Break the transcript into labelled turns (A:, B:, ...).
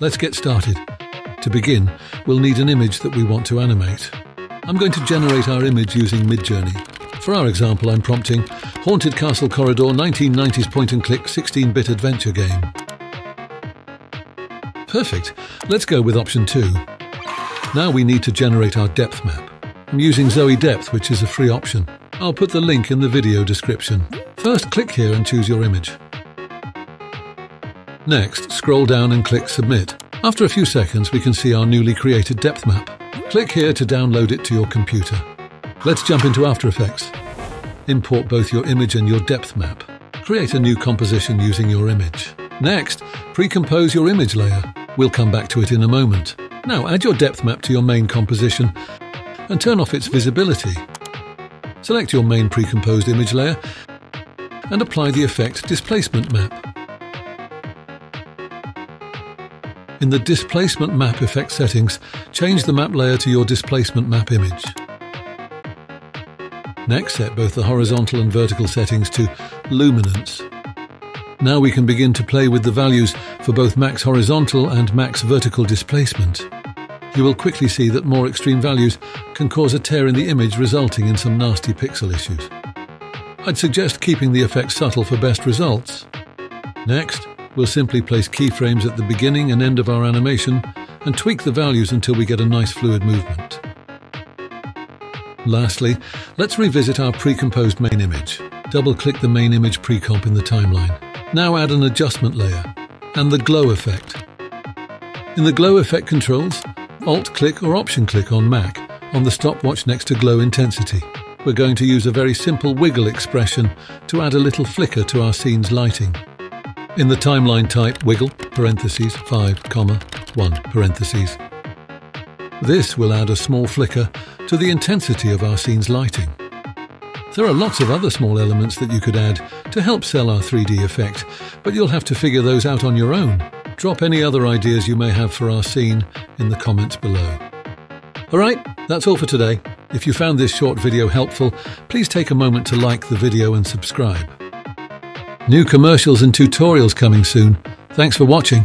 A: let's get started. To begin, we'll need an image that we want to animate. I'm going to generate our image using Midjourney. For our example, I'm prompting Haunted Castle Corridor 1990s point and click 16-bit adventure game. Perfect. Let's go with option 2. Now we need to generate our depth map. I'm using Zoe Depth, which is a free option. I'll put the link in the video description. First, click here and choose your image. Next, scroll down and click Submit. After a few seconds, we can see our newly created depth map. Click here to download it to your computer. Let's jump into After Effects. Import both your image and your depth map. Create a new composition using your image. Next, pre-compose your image layer. We'll come back to it in a moment. Now add your depth map to your main composition and turn off its visibility. Select your main pre-composed image layer and apply the effect Displacement Map. In the Displacement Map effect settings, change the map layer to your displacement map image. Next, set both the horizontal and vertical settings to Luminance. Now we can begin to play with the values for both max horizontal and max vertical displacement. You will quickly see that more extreme values can cause a tear in the image resulting in some nasty pixel issues. I'd suggest keeping the effect subtle for best results. Next, we'll simply place keyframes at the beginning and end of our animation and tweak the values until we get a nice fluid movement. Lastly, let's revisit our pre-composed main image. Double-click the main image pre-comp in the timeline. Now add an adjustment layer and the glow effect. In the glow effect controls, Alt-click or Option-click on Mac on the stopwatch next to glow intensity. We're going to use a very simple wiggle expression to add a little flicker to our scene's lighting. In the timeline type wiggle, parentheses, 5, comma, 1, parentheses. This will add a small flicker to the intensity of our scene's lighting. There are lots of other small elements that you could add to help sell our 3D effect, but you'll have to figure those out on your own. Drop any other ideas you may have for our scene in the comments below. Alright, that's all for today. If you found this short video helpful, please take a moment to like the video and subscribe. New commercials and tutorials coming soon. Thanks for watching.